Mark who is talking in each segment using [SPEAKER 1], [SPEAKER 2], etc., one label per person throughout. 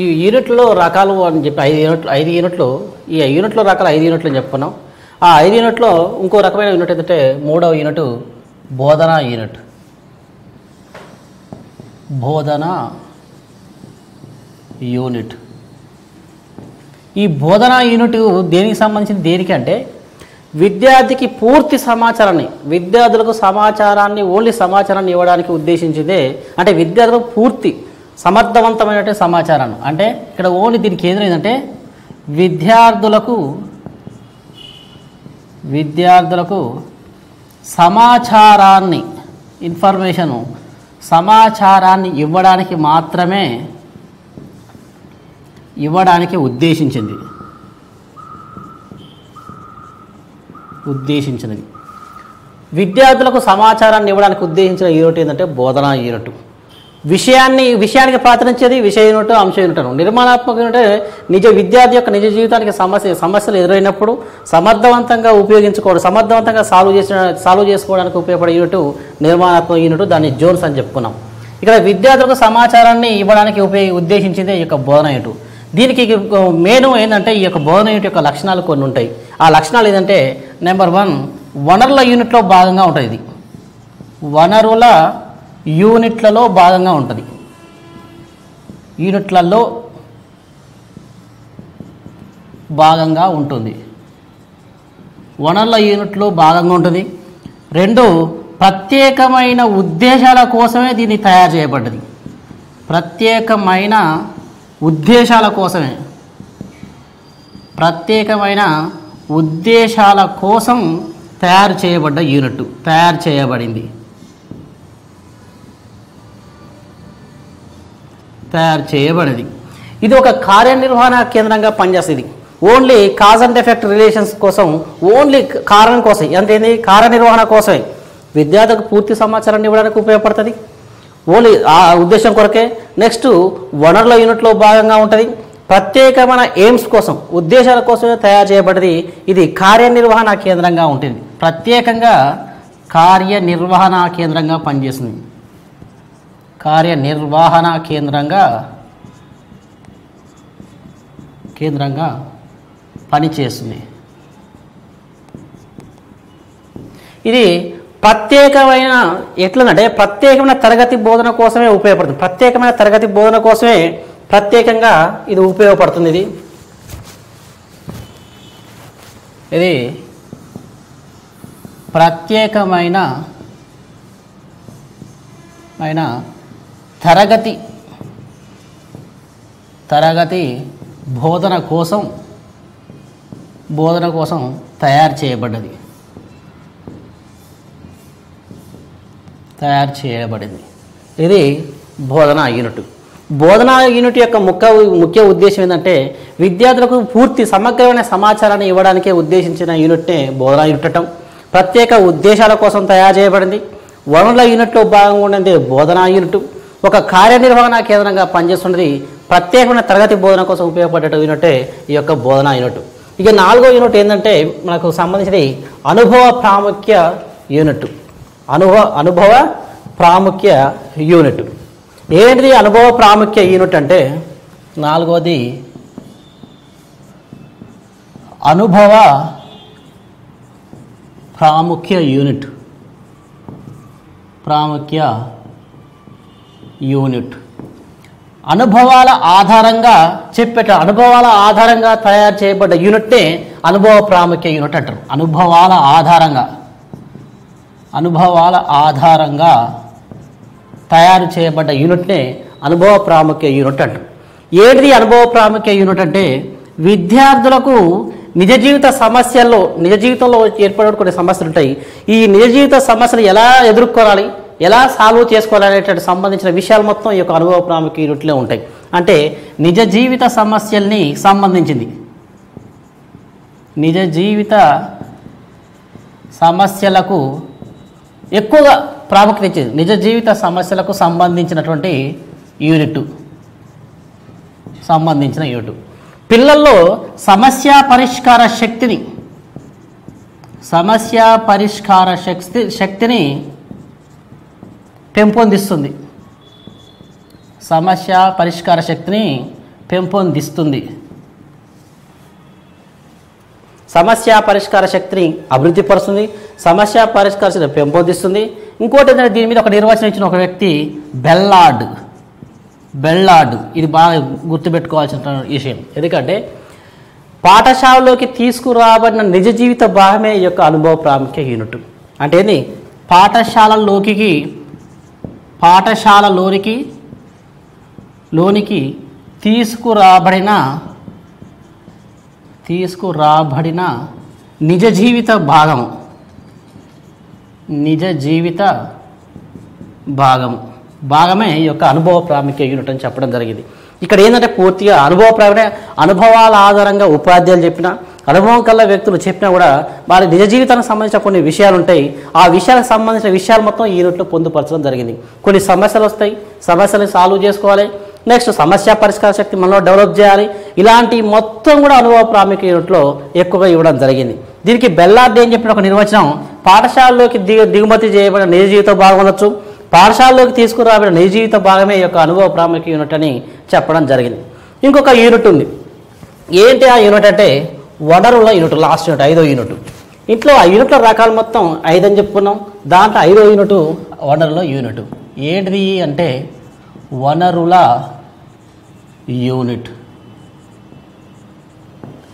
[SPEAKER 1] ఈ యూనిట్లో రకాలు అని చెప్పి ఐదు యూనిట్లు ఐదు యూనిట్లు ఈ యూనిట్లో రకాలు ఐదు యూనిట్లు అని చెప్పుకున్నాం. ఆ ఐదు యూనిట్లో ఇంకో రకమైన యూనిట్ ఏంటంటే మూడవ యూనిట్ బోధనా యూనిట్. బోధన యూనిట్. ఈ బోధనా యూనిట్ దేనికి సంబంధించింది? దేనికి అంటే విద్యార్థికి పూర్తి సమాచారాన్ని విద్యార్థులకు సమాచారాన్ని ఓన్లీ సమాచారాన్ని ఇవ్వడానికి ఉద్దేశించిందే అంటే విద్యార్థులకు పూర్తి సమర్థవంతమైనటువంటి సమాచారాన్ని. అంటే ఇక్కడ ఓన్లీ దీనికి కేంద్రం ఏంటంటే విద్యార్థులకు విద్యార్థులకు సమాచారాన్ని ఇన్ఫర్మేషను సమాచారాన్ని ఇవ్వడానికి మాత్రమే ఇవ్వడానికి ఉద్దేశించింది. ఉద్దేశించినది. విద్యార్థులకు సమాచారాన్ని ఇవ్వడానికి ఉద్దేశించిన యూనిట్ ఏంటంటే బోధనా యూనిట్ విషయాన్ని విషయానికి ప్రాతినిధ్యేది విషయ యూనిట్ అంశ యూనిట్ అను. నిర్మాణాత్మక యూనిట్ నిజ విద్యార్థి యొక్క నిజ జీవితానికి సమస్య సమస్యలు ఎదురైనప్పుడు సమర్థవంతంగా ఉపయోగించుకోవడం సమర్థవంతంగా సాల్వ్ చేసిన సాల్వ్ చేసుకోవడానికి ఉపయోగపడే యూనిట్ నిర్మాణాత్మక యూనిట్ దాన్ని జోన్స్ అని చెప్పుకున్నాం. ఇక్కడ విద్యార్థులకు సమాచారాన్ని ఇవ్వడానికి ఉపయోగ ఉద్దేశించింది ఈ యొక్క బోధన యూనిట్. దీనికి మెయిన్ ఏంటంటే ఈ యొక్క బోధన యూనిట్ యొక్క లక్షణాలు కొన్ని ఉంటాయి. ఆ లక్షణాలు ఏంటంటే నెంబర్ వన్ వనరుల యూనిట్లో భాగంగా ఉంటుంది ఇది. వనరుల యూనిట్లలో భాగంగా ఉంటుంది. యూనిట్లలో భాగంగా ఉంటుంది. వనరుల యూనిట్లో భాగంగా ఉంటుంది. రెండు ప్రత్యేకమైన ఉద్దేశాల కోసమే దీన్ని తయారు చేయబడ్డది. ప్రత్యేకమైన ఉద్దేశాల కోసమే. ప్రత్యేకమైన ఉద్దేశాల కోసం తయారు చేయబడ్డ యూనిట్ తయారు చేయబడింది. తయారు చేయబడింది. ఇది ఒక కార్యనిర్వహణ కేంద్రంగా పనిచేస్తుంది. Only cause and effect relations కోసం ఓన్లీ కారణం కోసం అంటే కార్యనిర్వహణ కోసమే. విద్యార్థులకు పూర్తి సమాచారాన్ని ఇవ్వడానికి ఉపయోగపడుతుంది. ఓన్లీ ఆ ఉద్దేశం కొరకే నెక్స్ట్ వనరుల యూనిట్లో భాగంగా ఉంటుంది. ప్రత్యేకమైన ఎయిమ్స్ కోసం ఉద్దేశాల కోసమే తయారు చేయబడింది. ఇది కార్యనిర్వహణ కేంద్రంగా ఉంటుంది. ప్రత్యేకంగా కార్యనిర్వహణ కేంద్రంగా పనిచేస్తుంది. కార్యనిర్వహణ కేంద్రంగా కేంద్రంగా పనిచేస్తుంది. ఇది ప్రత్యేకమైన ఎట్లనంటే ప్రత్యేకమైన తరగతి బోధన కోసమే ఉపయోగపడుతుంది. ప్రత్యేకమైన తరగతి బోధన కోసమే ప్రత్యేకంగా ఇది ఉపయోగపడుతుంది ఇది. ఇది ప్రత్యేకమైన అయినా తరగతి తరగతి బోధన కోసం బోధన కోసం తయారు చేయబడ్డది. తయారు చేయబడింది. ఇది బోధన యూనిట్. బోధన యూనిట్ యొక్క ముఖ్య ముఖ్య ఉద్దేశం ఏంటంటే విద్యార్థులకు పూర్తి సమగ్రమైన సమాచారాన్ని ఇవ్వడానికే ఉద్దేశించిన యూనిట్నే బోధన యూనిట్ అంటాం. ప్రత్యేక ఉద్దేశాల కోసం తయారు చేయబడింది. వనరుల యూనిట్లో భాగంగా ఉండేది బోధనా యూనిట్. ఒక కార్యనిర్వహణ కేంద్రంగా పనిచేస్తున్నది ప్రత్యేకమైన తరగతి బోధన కోసం ఉపయోగపడేట యూనిటే ఈ యొక్క బోధన యూనిట్. ఇక నాలుగో యూనిట్ ఏంటంటే మనకు సంబంధించినది అనుభవ ప్రాముఖ్య యూనిట్. అనుభవ అనుభవ ప్రాముఖ్య యూనిట్. ఏంటిది అనుభవ ప్రాముఖ్య యూనిట్ అంటే? నాలుగోది అనుభవ ప్రాముఖ్య యూనిట్. ప్రాముఖ్య యూనిట్. అనుభవాల ఆధారంగా చెప్పేట అనుభవాల ఆధారంగా తయారు చేయబడ్డ యూనిట్నే అనుభవ ప్రాముఖ్య యూనిట్ అంటారు. అనుభవాల ఆధారంగా. అనుభవాల ఆధారంగా తయారు చేయబడ్డ యూనిట్నే అనుభవ ప్రాముఖ్య యూనిట్ అంటారు. ఏంటిది అనుభవ ప్రాముఖ్య యూనిట్ అంటే? విద్యార్థులకు నిజ జీవిత సమస్యల్లో నిజ జీవితంలో ఏర్పడే కొన్ని సమస్యలు ఉంటాయి ఈ నిజ జీవిత సమస్యలు ఎలా ఎదుర్కోవాలి ఎలా సాల్వ్ చేసుకోవాలనేటువంటి సంబంధించిన విషయాలు మొత్తం ఈ యొక్క అనుభవ ప్రాముఖ్య యూనిట్లో ఉంటాయి. అంటే నిజ జీవిత సమస్యల్ని సంబంధించింది. నిజ జీవిత సమస్యలకు ఎక్కువగా ప్రాముఖ్యత ఇచ్చేది. నిజ జీవిత సమస్యలకు సంబంధించినటువంటి యూనిట్. సంబంధించిన యూనిట్. పిల్లల్లో సమస్య పరిష్కార శక్తిని సమస్య పరిష్కార శక్తి శక్తిని పెంపొందిస్తుంది. సమస్య పరిష్కార శక్తిని పెంపొందిస్తుంది. సమస్య పరిష్కార శక్తిని అభివృద్ధి పరుస్తుంది. సమస్య పరిష్కార శక్తిని పెంపొందిస్తుంది. ఇంకోటి ఏంటంటే దీని మీద ఒక నిర్వచనం ఇచ్చిన ఒక వ్యక్తి బెల్లాడ్. బెల్లాడ్. ఇది బాగా గుర్తుపెట్టుకోవాల్సిన విషయం. ఎందుకంటే పాఠశాలలోకి తీసుకురాబడిన నిజ జీవిత భాగమే యొక్క అనుభవ ప్రాముఖ్య యూనిట్. అంటే ఏంది? పాఠశాలలోకి పాఠశాలలోనికి లోనికి తీసుకురాబడిన తీసుకురాబడిన నిజ జీవిత భాగం నిజ జీవిత భాగం భాగమే ఈ యొక్క అనుభవ ప్రాముఖ్య యూనిట్ అని చెప్పడం జరిగింది. ఇక్కడ ఏంటంటే పూర్తిగా అనుభవ ప్రాముఖ్య అనుభవాల ఆధారంగా ఉపాధ్యాయులు చెప్పిన అనుభవం కల్లా వ్యక్తులు చెప్పినా కూడా వారి నిజ జీవితానికి సంబంధించిన కొన్ని విషయాలు ఉంటాయి ఆ విషయాలకు సంబంధించిన విషయాలు మొత్తం ఈ రూట్లో పొందుపరచడం జరిగింది. కొన్ని సమస్యలు వస్తాయి. సమస్యలను సాల్వ్ చేసుకోవాలి. నెక్స్ట్ సమస్య పరిష్కార శక్తి మనలో డెవలప్ చేయాలి. ఇలాంటి మొత్తం కూడా అనుభవ ప్రాముఖ్య యూనిట్లో ఎక్కువగా ఇవ్వడం జరిగింది. దీనికి బెల్లార్డ్ అని చెప్పిన ఒక నిర్వచనం? పాఠశాలలోకి దిగు దిగుమతి చేయబడిన నిజ జీవిత భాగం అనొచ్చు పాఠశాలలోకి తీసుకురాబడిన నిజ జీవిత భాగమే ఈ యొక్క అనుభవ ప్రాముఖ్య యూనిట్ అని చెప్పడం జరిగింది. ఇంకొక యూనిట్ ఉంది. ఏంటి ఆ యూనిట్ అంటే వనరుల యూనిట్ లాస్ట్ యూనిట్ ఐదో యూనిట్. ఇంట్లో ఆ యూనిట్ల రకాలు మొత్తం ఐదు అని చెప్పుకున్నాం. దాంట్లో ఐదో యూనిట్ వనరుల యూనిట్. ఏంటిది అంటే వనరుల యూనిట్.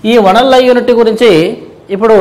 [SPEAKER 1] ఈ వనరుల యూనిట్ గురించి ఇప్పుడు